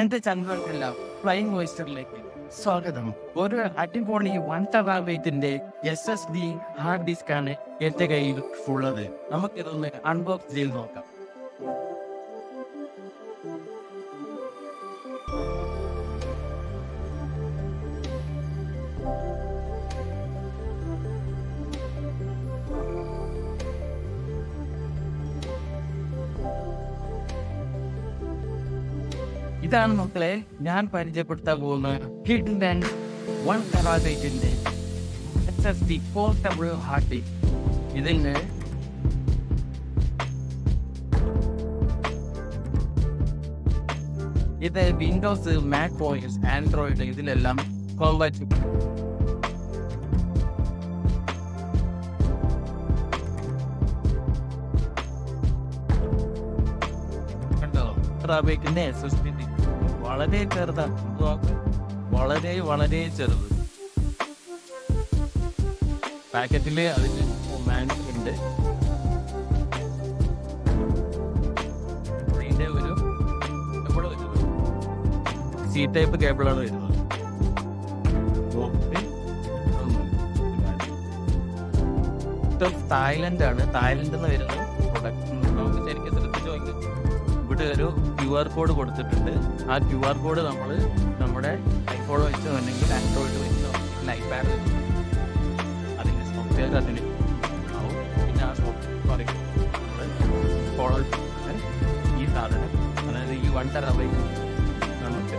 എന്റെ ചന്ദ്രനെല്ലാം ഫ്ലൈങ് വോയിസ്റ്ററിലേക്ക് സ്വാഗതം. ഒരു അടിപൊളി one ടെറാബൈറ്റിന്റെ S S D hard disk ആണ് എന്റെ കയ്യിൽ ഉള്ളത് നമുക്കിതൊന്ന് അൺബോക്സ് ചെയ്ത് നോക്കാം. ഇതാണ് മക്കളെ ഞാൻ പരിചയപ്പെടുത്താൻ പോകുന്ന കിഡ്ൻ one ടെറാബൈറ്റിന്റെ S S D portable disk ഇതിന് ഇത് വിൻഡോസ് മാക് ഓയസ് ആൻഡ്രോയിഡ് ഇതിലെല്ലാം കോമ്പാറ്റിബിൾ കണ്ടോ? എസ് എസ് ഡി വളരെ ചെറുതാണ് വളരെ വളരെ ചെറുത്. പാക്കറ്റിൽ അതിന് മാനുവൽ ഉണ്ട്. ഇതിന്റെ ഒരു എപ്പോഴും വരുന്നത് സി ടൈപ്പ് കേബിളാണ് വരുന്നത്. തായ്ലൻഡ് ആണ്. തായ്ലൻഡിൽ നിന്ന് വരുന്ന പ്രൊഡക്റ്റ് നമുക്ക് ശരിക്കും ഇവിടെ ഒരു ക്യു ആർ കോഡ് കൊടുത്തിട്ടുണ്ട്. ആ ക്യു ആർ കോഡ് നമ്മൾ നമ്മുടെ ഐഫോൺ വെച്ചോ അല്ലെങ്കിൽ ആൻഡ്രോയിഡ് വെച്ചോ അല്ലെങ്കിൽ ഐപാഡ് വെച്ചോ അതിന്റെ സോഫ്റ്റ്വെയർ അതിന് ആവും. പിന്നെ ആ സോഫ്റ്റ്വെയർ നമ്മൾ ഫോളോ ഈ സാധനം. അതായത് ഈ വൺ ടെറാബൈറ്റ് നമുക്ക്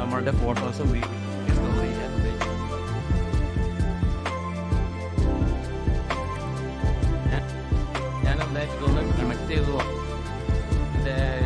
നമ്മളുടെ ഫോട്ടോസ് ചെയ്യാൻ ഉപയോഗിക്കും. ഞാൻ- എന്തായാലും ഇതൊന്ന് കണക്ട് ചെയ്തു? നോക്കാം.